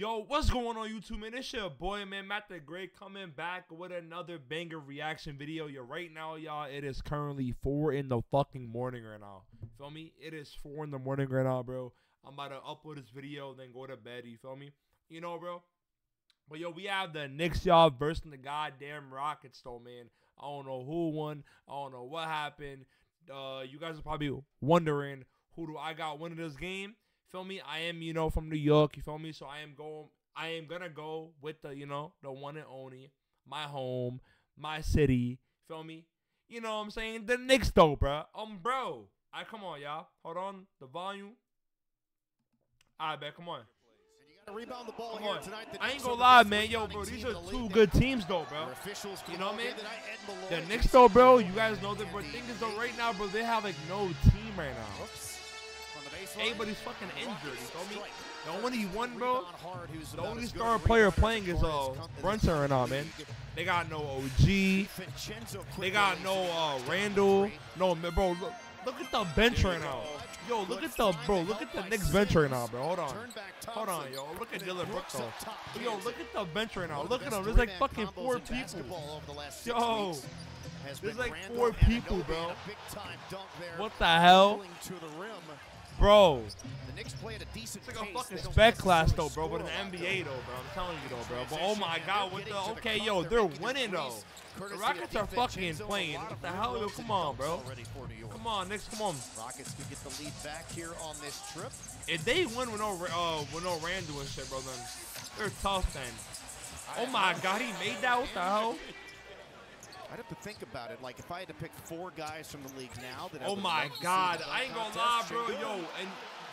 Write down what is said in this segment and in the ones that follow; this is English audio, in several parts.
Yo, what's going on YouTube, man? It's your boy, man, Matt the Great, coming back with another banger reaction video. Yo, right now, y'all, it is currently 4 in the fucking morning right now. Feel me? It is 4 in the morning right now, bro. I'm about to upload this video, then go to bed, you feel me? You know, bro? But, yo, we have the Knicks, y'all, versus the goddamn Rockets, though, man. I don't know who won. I don't know what happened. Uh, you guys are probably wondering, who do I got winning this game? Feel me? I am, you know, from New York, you feel me? So I am going I am gonna go with the, you know, the one and only, my home, my city, feel me? You know what I'm saying? The Knicks though, bro. Um bro. I come on, y'all. Hold on. The volume. Alright, bet, come on. Rebound the ball Come here on. tonight. The I ain't gonna lie, man. Yo, bro, these are two good teams though, bro. You know what I mean? confirmed tonight, Ed Malloy The Knicks though, bro, you guys know that but thing is though right now, bro, they have like no team right now. Oops. Baseline. Everybody's fucking injured, you me? The only one, bro, Rebound hard, who's the only star player playing is uh Brunson right now, man. They got no OG. They got no uh Randle. No, bro, look, look at the bench right now. Yo, look at the bro, look at the Knicks bench right now, bro. Hold on. Hold on, yo. Look at Dillon Brooks though. Yo, look at the bench right now. Look at them. There's like fucking four people. over the last six Yo, there's like four people, bro. and a big-time dunk there, What the hell, dribbling to the rim. bro? The Knicks play at a decent It's like a pace. fucking They spec class though, bro. But in score a lot, the NBA though. though, bro. I'm telling you though, bro. But oh my god, what the? Okay, yo, they're winning though. The Rockets are fucking playing. What the hell, yo? Come on, bro. Come on, Knicks. Come on. Rockets could get the lead back here on this trip. If they win with no uh with no Randle and shit, bro, then they're tough then. Oh my god, he made that. What the hell? I'd have to think about it. Like if I had to pick four guys from the league now that I Oh my love to see god, I ain't gonna lie, bro. Yo, and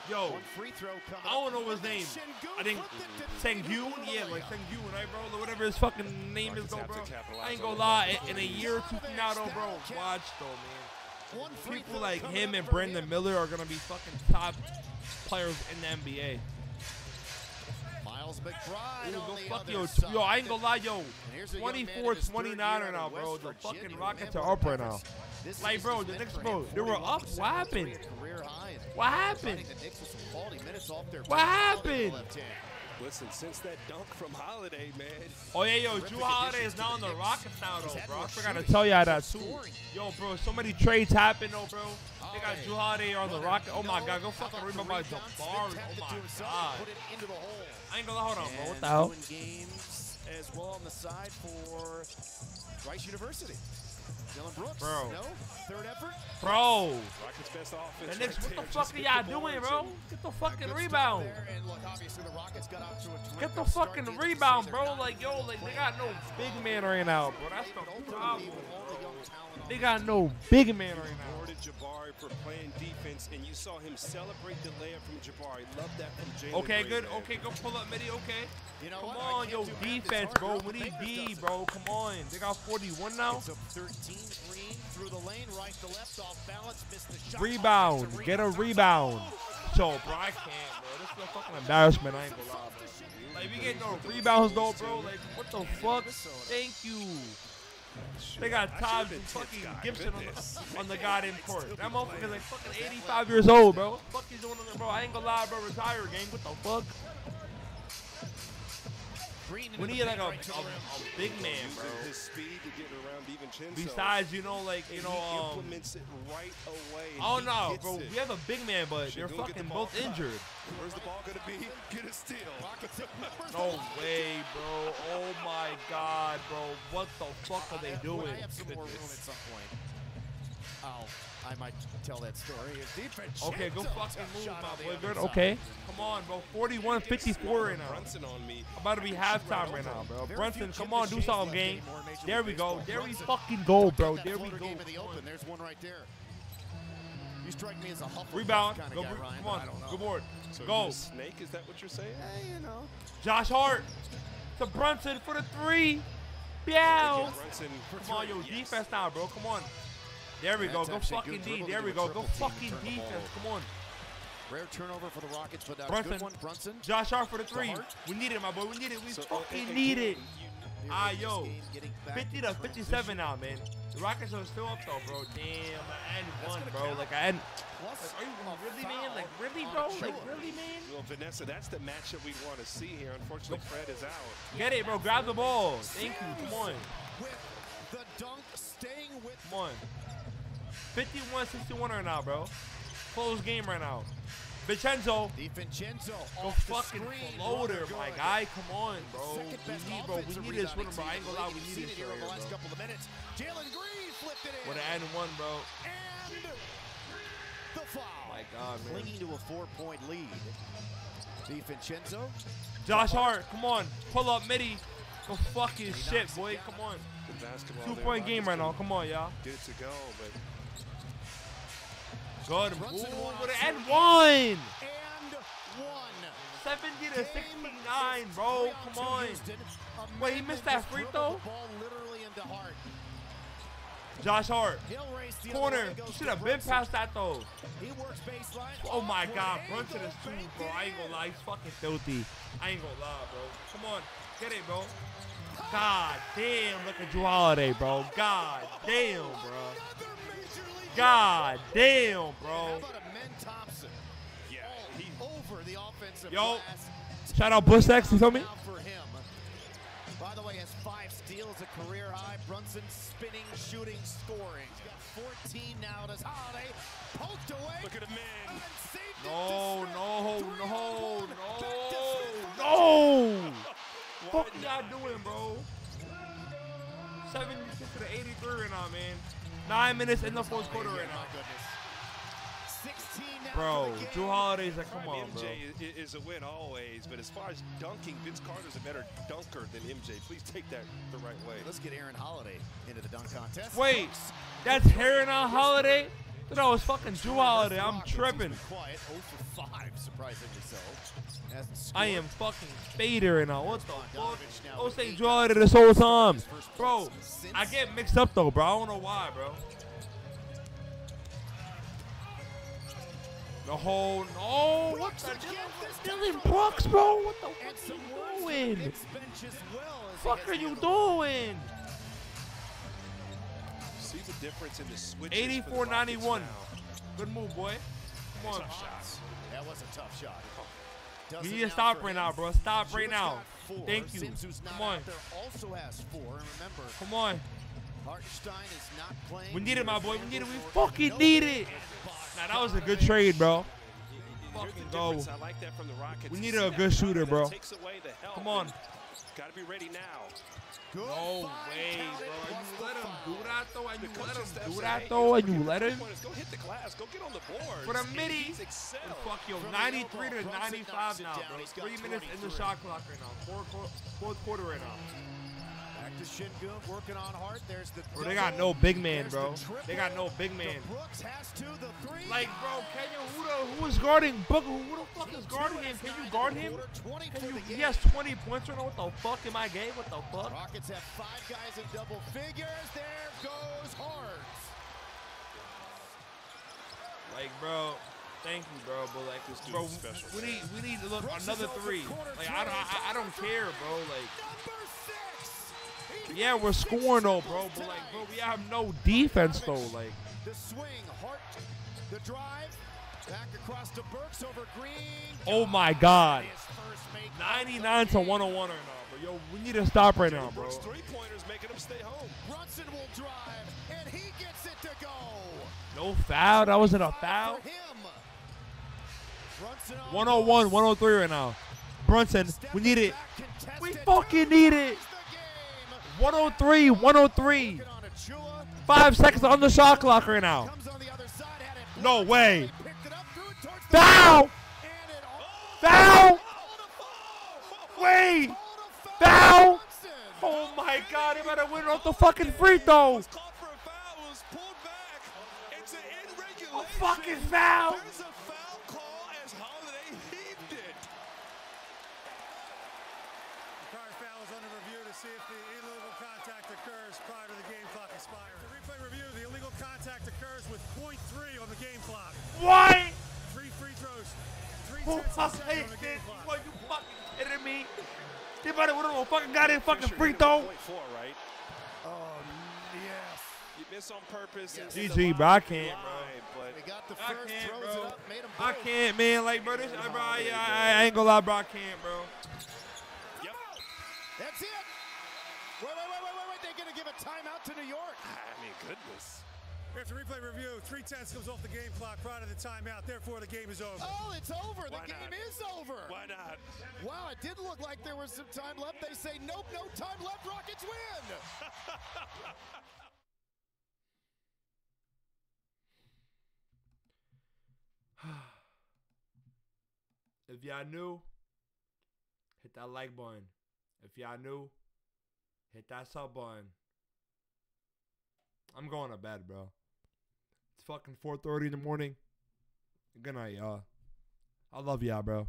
yo, One free throw coming I don't up. know his name. Sengun I think flipped it to Sengun, yeah, like Sengun, right, bro? Or whatever his fucking name is, Rockets though, to bro. I ain't gonna lie. In, in a year or two from now, though, bro, watch though, man. One free People like him and for Brandon him. Miller are gonna be fucking top players in the NBA. Miles McBride Ooh, on go the fuck other yo, side. yo. I ain't gonna lie, yo. And here's a young man in 24, his third 29 right now, bro. West The Virginia, fucking Rockets are up right now. This Like, bro, the Knicks, bro, they were up. 41, What happened? 73, a career high, and What happened? providing the Knicks with some quality minutes off their What bench on the happened? Left hand. Listen, since that dunk from Holiday, man. Oh yeah, yo, Jrue Holiday is now on the the Knicks. Rockets now, though, bro. I more forgot to tell y'all more that too. Yo, bro, so many trades happen, though, bro. They got Holiday. Jrue Holiday on the Runner, Rocket. Oh, oh my. God, go How fucking remember the my rebound? Jabari. Oh my God. Put it into the hole. I ain't gonna hold on, bro. What the hell? doing games as well on the side for Rice University. Dillon Brooks. Bro. No. Third effort. Bro, Rockets best offense. the Knicks, right what there. the Just fuck are y'all doing, bro? Get the fucking rebound. And look, obviously the Rockets got out to a Get the fucking Needless rebound, bro. Like, yo, like, they got no big man as right now, bro. That's the ultimately, problem. With all the young talent on They got no big man right now. Rewarded Jabari for playing defense, and you saw him celebrate the layup from Jabari. Love that from Jalen. Okay, Green, good. man. Okay, go pull up midi. Okay. You know Come what? On, yo, do math. It's defense, hard, bro. Earl We need D, bro. Come on. They got 41 now. It's a 13 Green through the lane, right to left, off balance, missed the shot. Rebound. Offensive Get a rebound. rebound. Yo, bro, I can't, bro. This is a fucking embarrassment. I ain't gonna lie, bro. Like, we get no rebounds, though, bro. Like, what the fuck? Thank you. They got I Todd should've fucking tense. Gibson on the, on the goddamn court. Still That be motherfucker's playing. like fucking 85 years old, bro. What the fuck you doing on there, bro? I ain't gonna lie, bro. Retire, gang. What the fuck? Green into We need like a, right to the a, a big man, bro. his speed to get around Besides, you know, like, you and know, he um, implements it right away. oh no, bro. it. We have a big man, but they're Should go get the fucking both injured. Where's the ball gonna be? Get a steal. Rockets hit numbers No way, bro. My god, bro. What the fuck are they I- doing? I have some more room at some point. Oh, I might tell that story. His defense. Okay, go fucking move, my boy. Good. Okay. Come on, bro. 41 54 right now. Brunson on me. About to be halftime right now, bro. Brunson, come on, do something, Shays gang. left anymore in Major There we go. Baseball. There we fucking go, bro. There we go. game in the open. There's one right there. You strike me as a Hufflepuff Rebound. kind of Go. guy, Ryan, Come on. I don't know. Good board. So Go. snake? Is that what you're saying? Hey, you know. Josh Hart to Brunson for the three. Meow. Brunson for Come on, three. yo, Yes. defense now, bro. Come on. There we go. Go fucking good D. There we go. Go triple team and fucking turn the ball defense. Come on. Rare turnover for the Rockets, but that Brunson. good one. Brunson. Josh Hart for the three. Hart. We need it, my boy. We need it. We So, uh, fucking and- and need Keaton, it. You- here Ah, in yo, game, getting back 50 to 57 now, man. The Rockets are still up though, bro. Damn, I end That's one, bro. count. Like I end. Plus Like, are you a really, man? Like really, bro? Like really, man? Well, Vanessa, that's the matchup we want to see here. Unfortunately, Fred is out. Get it, bro. Grab the ball. Thank you. Come on. With the dunk, staying with Come on. 51 61 right now, bro. Close game right now. Vincenzo. DiVincenzo Go off the fucking screen. floater, Runner my guy. Come on, bro. We need, bro. We need this winner, rebounding bro. I ain't gonna lie. We need this it here right in the last bro. couple of minutes. Jalen Green flipped it in. Would have ended one, bro. And the foul. My God, man. Clinging to a four-point lead. DiVincenzo. Josh Hart, come on. Pull up midi. Go fuck his shit, boy. Come on. Two-point game right now. Come on, y'all. Get it to go, but Good. Brunson one would on have one. And one. 70 to 69, bro. Come on. Wait, he missed that free throw? The ball literally into Hart. Josh Hart. Corner. goes should have been past that, though. He. Oh my God, Brunson is too, bro. I ain't gonna lie, he's fucking filthy. I ain't gonna lie, bro. Come on, get it, bro. God damn, look at Jrue Holiday, bro. God damn, bro. Another major league God damn, How bro. about Amen Thompson? yeah, he over the offensive Yo. glass. Shout out Bush X, you feel me? For him. By the way, has five steals, a career high. Brunson spinning, shooting, scoring. He's got 14 now. Does Holiday poked away? look at him in. and saved it No, no, Three no, no, Back to Smith for the no. Why Fuck not? y'all doing, bro? 76 to the 83 right now, man. Nine minutes in the fourth quarter right now. 16 Bro, for the game. Jrue Holiday's like, come on, bro. MJ is a win always, but as far as dunking, Vince Carter's a better dunker than MJ. Please take that the right way. Let's get Aaron Holiday into the dunk contest. Wait, that's Heron on Holiday? I was fucking Holiday. I'm tripping. Quiet, 0 for 5, surprisingly so. I am fucking faded right now. What the fuck? I was saying Holiday this whole time. Bro, I get mixed up though, bro. I don't know why, bro. The whole no, what the Dillon Brooks, bro? What the fuck are you doing? Fuck are you doing? See the difference in the switches. 84 for the 91. now. Good move, boy. Come on. Tough shots. That was a tough shot. You Does need to stop right him. now, bro. Stop right now. four. Thank you. Sims, who's not Come on. there, also has four. And remember, Come on. Hartenstein is not playing. We need it, my boy. We need it. We fucking no need it. box. Nah, that was a good trade, bro. Fucking go. I like that from the Rockets. We You need a good shooter, bro. Takes away the help. Come on. Got to be ready now. Good No way, bro. You the let him do that though, and The you coaching let him do said, that hey, though, and you get let the him. Go hit the glass. Go get on the board. For the And midi. He's. Fuck yo, 93 to 95 now, bro. Three minutes in the shot clock right now. Fourth, fourth quarter right now. Back to Sengun, working on Hart. There's the Bro, they got no big man, bro. the. They got no big man. The Brooks has two, the three. Like, bro, can you who the who is guarding Booker? Who the fuck is guarding him? Can you guard him? Can you, he has 20 points right now. What the fuck am I game? What the fuck? Rockets have five guys in double figures. There goes Hart. Like, bro, thank you, bro. But like, This bro, special, we need we need to look Brooks another three. Like, I don't I, I don't care, bro. Like, Number six. He yeah, we're scoring though, bro. But like, bro, we have no defense though. Like, The swing, Hart, the drive, back across to Burks over Green. oh my God, His first make 99 to 101 right now, bro. Yo, we need to stop right now, bro. Three-pointers making him stay home. Brunson will drive, and he gets it to go. No foul. That wasn't a Foul foul. for him. Brunson on 101, 103 right now. Brunson, we need it. We fucking need it. Ties the game. 103, 103. Working on Achiuwa. Five seconds on the shot clock right now. It No way. It it Foul! It Foul! Wait! Foul! Oh my god, he better win off the fucking free throw! Was called for a foul. It was pulled back. It's an in A regulation. fucking foul! There's a foul call as Holiday heaved it. Card foul is under review to see if the illegal contact occurs prior to the game clock expiring. The replay review, the illegal contact occurs with .3 on the game clock. What? Three free throws, three Oh tenths of a my second on the game clock. what you fucking kidding me? They about to win a fucking goddamn fucking free hit him throw. point four, right? Oh, yes. You miss on purpose. Yes. GG, the bro, I can't, bro. line, But got the I first, can't, throws bro. it up, made him I can't, man. Like, bro, this, bro, I, I, I ain't gonna lie, bro. I can't, bro. yep. That's it. Wait, wait, wait, wait, wait, wait. They're going to give a timeout to New York. I mean, goodness. After replay review, three tenths comes off the game clock prior to the timeout. Therefore, the game is over. Oh, it's over. Why the game not? is over. Why not? Wow, it did look like there was some time left. They say, nope, no time left. Rockets win. If y'all new, hit that like button. If y'all new, hit that sub button. I'm going to bed, bro. It's fucking 4:30 in the morning. Good night, y'all. I love y'all, bro.